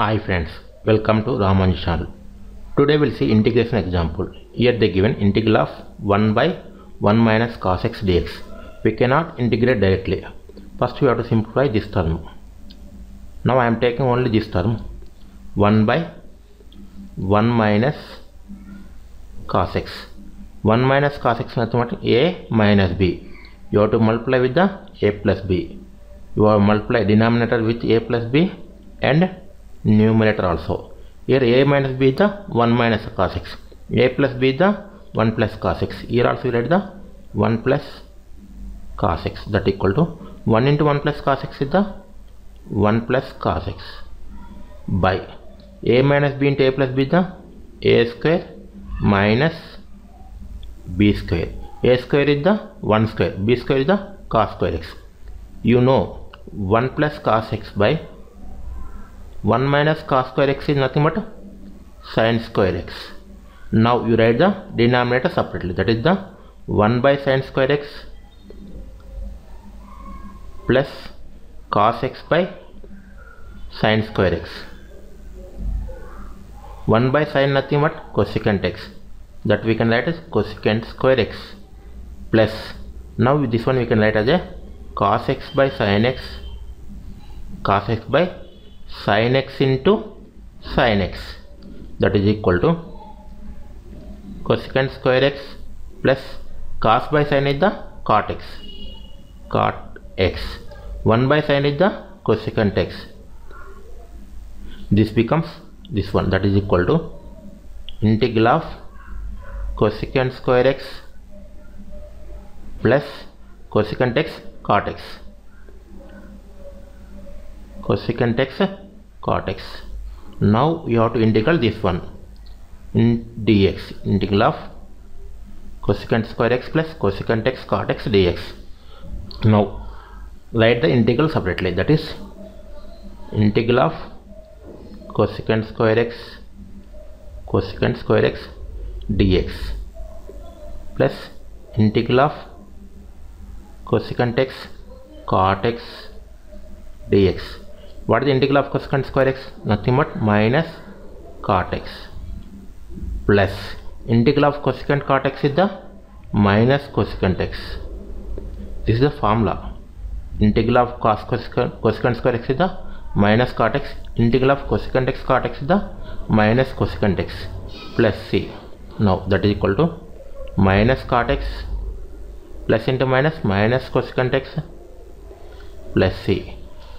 Hi friends, welcome to Ramanju channel. Today we'll see integration example. Here they given integral of 1 by 1 minus cos x dx. We cannot integrate directly. First we have to simplify this term. Now I am taking only this term 1 by 1 minus cos x. 1 minus cos x nothing but a minus b. You have to multiply with the a plus b. You have multiply denominator with a plus b and numerator also. Here a minus b is the 1 minus cos x. a plus b is the 1 plus cos x. Here also we write the 1 plus cos x that equal to 1 into 1 plus cos x is the 1 plus cos x by a minus b into a plus b is the a square minus b square. a square is the 1 square, b square is the cos square x. You know 1 plus cos x by 1 minus cos square x is nothing but sin square x. Now you write the denominator separately that is the 1 by sin square x plus cos x by sin square x. 1 by sin nothing but cosecant x that we can write as cosecant square x plus now this one we can write as a cos x by sin x cos x by sin x into sin x. That is equal to cosecant square x plus cos by sin is the cot x. Cot x. 1 by sin is the cosecant x. This becomes this one. That is equal to integral of cosecant square x plus cosecant x cot x cosecant x cot x now you have to integral this one. In dx integral of cosecant square x plus cosecant x cot x dx. Now write the integral separately. That is integral of cosecant square x cosecant square x dx plus integral of cosecant x cot x dx what is the integral of cosecant square x nothing but minus cot x plus integral of cosecant cot x is the minus cosecant x this is the formula integral of cos cosecant, cosecant square x is the minus cot x integral of cosecant x cot x is the minus cosecant x plus c now that is equal to minus cot x plus into minus minus cosecant x plus c